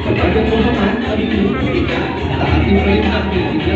Kepada Muhammad hari ini kita taati perintahnya